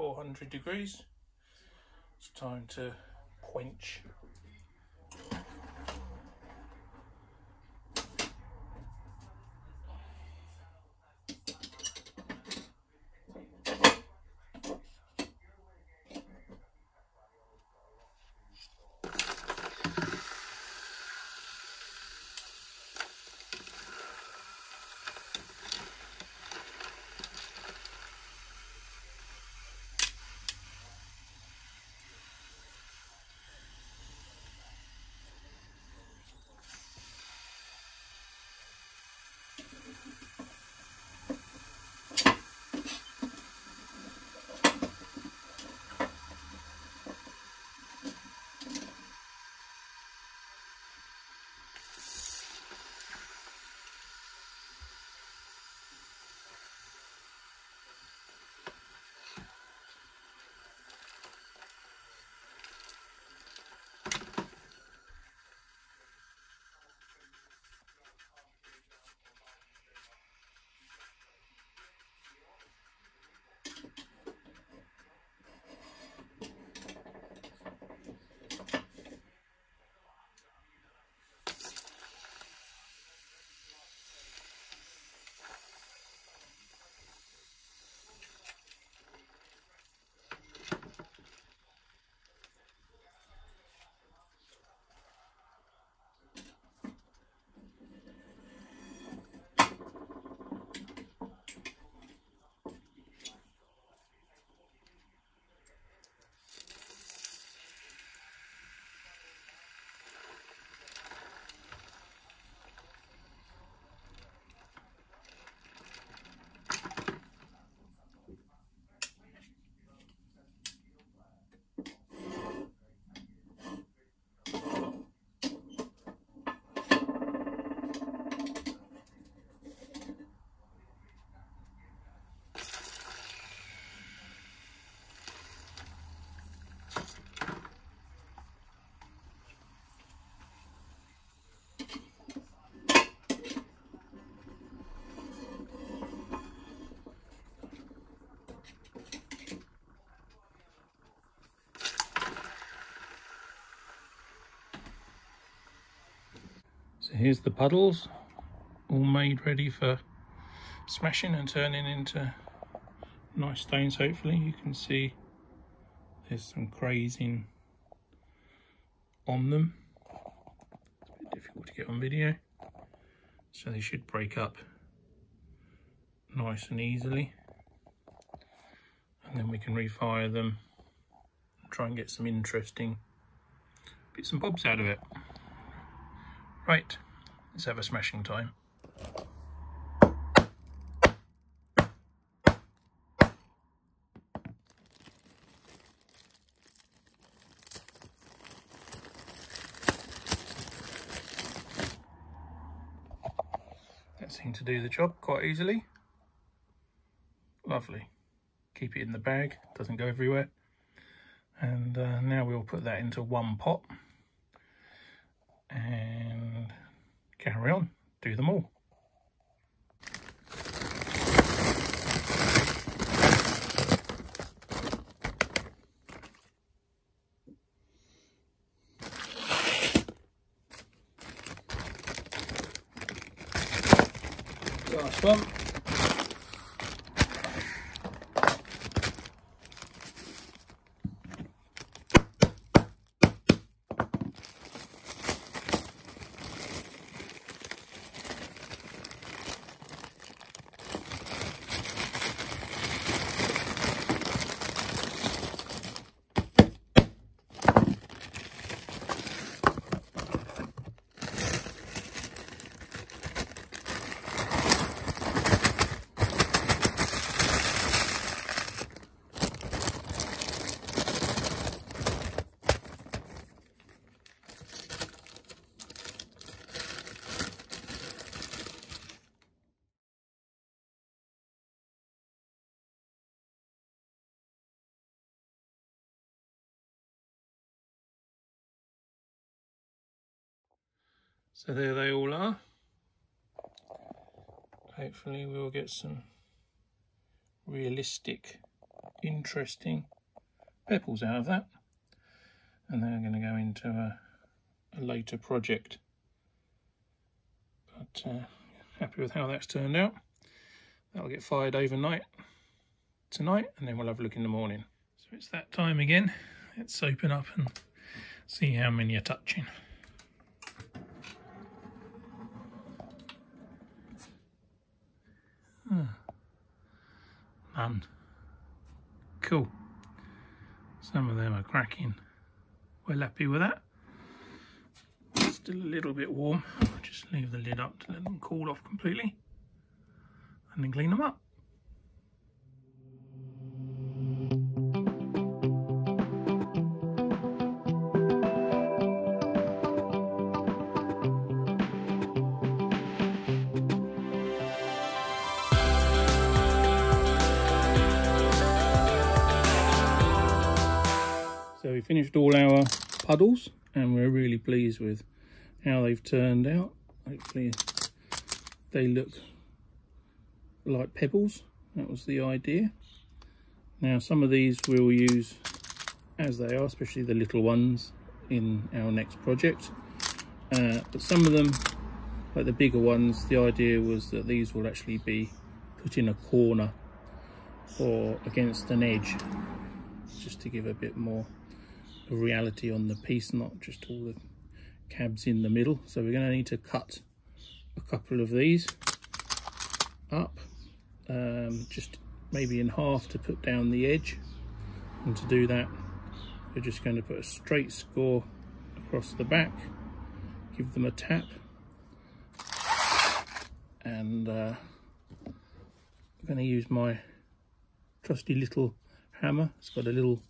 400 degrees. It's time to quench. Here's the puddles, all made ready for smashing and turning into nice stones hopefully. You can see there's some crazing on them. It's a bit difficult to get on video. So they should break up nice and easily. And then we can refire them try and get some interesting bits and bobs out of it. Right, let's have a smashing time. That seemed to do the job quite easily. Lovely. Keep it in the bag, doesn't go everywhere. And uh, now we'll put that into one pot carry on, do them all. Last one. So there they all are. Hopefully we'll get some realistic interesting pebbles out of that. And then I'm going to go into a, a later project. But uh, happy with how that's turned out. That'll get fired overnight tonight and then we'll have a look in the morning. So it's that time again. Let's open up and see how many are touching. Hmm. None. Cool. Some of them are cracking. Well happy with that. Still a little bit warm. I'll just leave the lid up to let them cool off completely. And then clean them up. Finished all our puddles and we're really pleased with how they've turned out. Hopefully they look like pebbles. That was the idea. Now some of these we'll use as they are, especially the little ones in our next project. Uh, but some of them, like the bigger ones, the idea was that these will actually be put in a corner or against an edge just to give a bit more reality on the piece, not just all the cabs in the middle. So we're going to need to cut a couple of these up, um, just maybe in half to put down the edge. And to do that, we're just going to put a straight score across the back, give them a tap, and uh, I'm going to use my trusty little hammer. It's got a little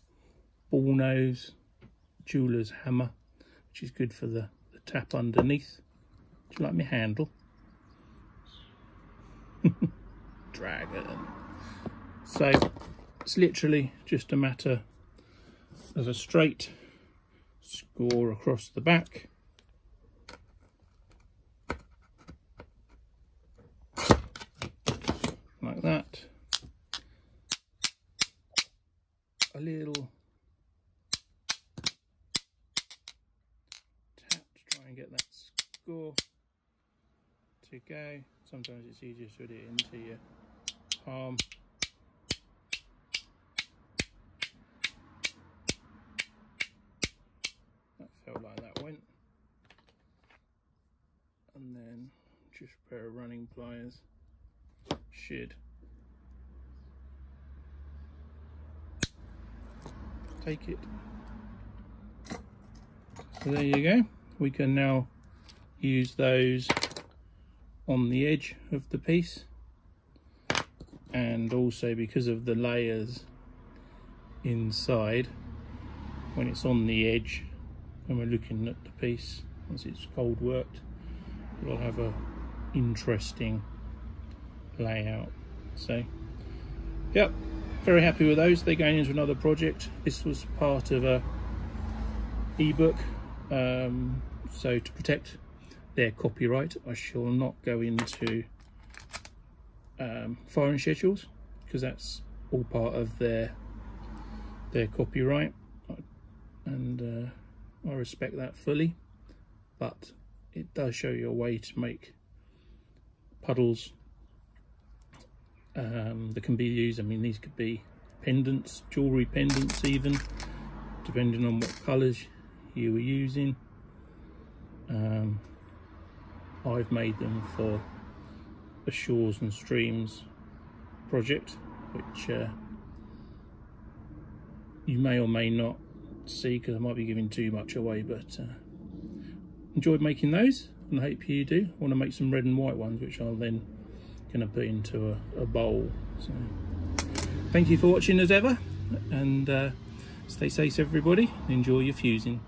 ball nose jeweler's hammer, which is good for the, the tap underneath. Do you like my handle? Dragon. So it's literally just a matter of a straight score across the back. Like that. A little get that score to go. Sometimes it's easier to put it into your palm. That felt like that went. And then just a pair of running pliers should take it. So there you go we can now use those on the edge of the piece. And also because of the layers inside when it's on the edge when we're looking at the piece once it's cold worked we'll have a interesting layout. So yep very happy with those. They're going into another project. This was part of a ebook um, so to protect their copyright, I shall not go into um, schedules because that's all part of their their copyright, and uh, I respect that fully. But it does show you a way to make puddles um, that can be used. I mean, these could be pendants, jewellery pendants, even depending on what colours you were using. Um, I've made them for a Shores and Streams project, which uh, you may or may not see because I might be giving too much away, but uh, enjoyed making those and I hope you do. I want to make some red and white ones, which I'll then going to put into a, a, bowl. So, thank you for watching as ever, and uh, stay safe, everybody. Enjoy your fusing.